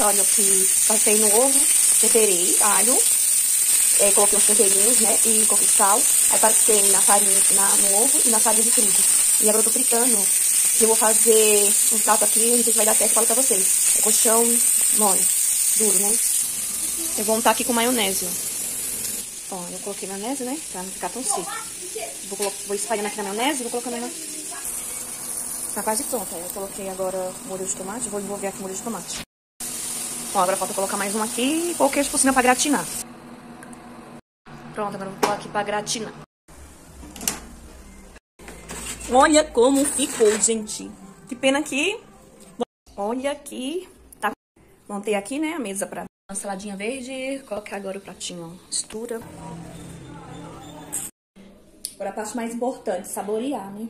Olha, fiz, passei no ovo, temperei alho, é, coloquei uns temperinhos, né, e coloquei sal. Aí passei na farinha, na, no ovo e na farinha de trigo. E agora eu tô fritando. E eu vou fazer um prato aqui, não sei se vai dar certo, falo pra vocês. É colchão mole, duro, né? Eu vou untar aqui com maionese, ó. Ó, eu coloquei maionese, né, pra não ficar tão seco. Vou, vou espalhando aqui na maionese vou colocando ela Tá quase pronta. Eu coloquei agora molho de tomate. Vou envolver aqui molho de tomate. Bom, agora falta colocar mais um aqui e pôr o queijo por cima pra gratinar. Pronto, agora vou colocar aqui pra gratinar. Olha como ficou, gente. Que pena que... Olha aqui. Tá... Montei aqui, né, a mesa pra... Uma saladinha verde. Colocar agora o pratinho. Mistura. Agora a parte mais importante, saborear, né?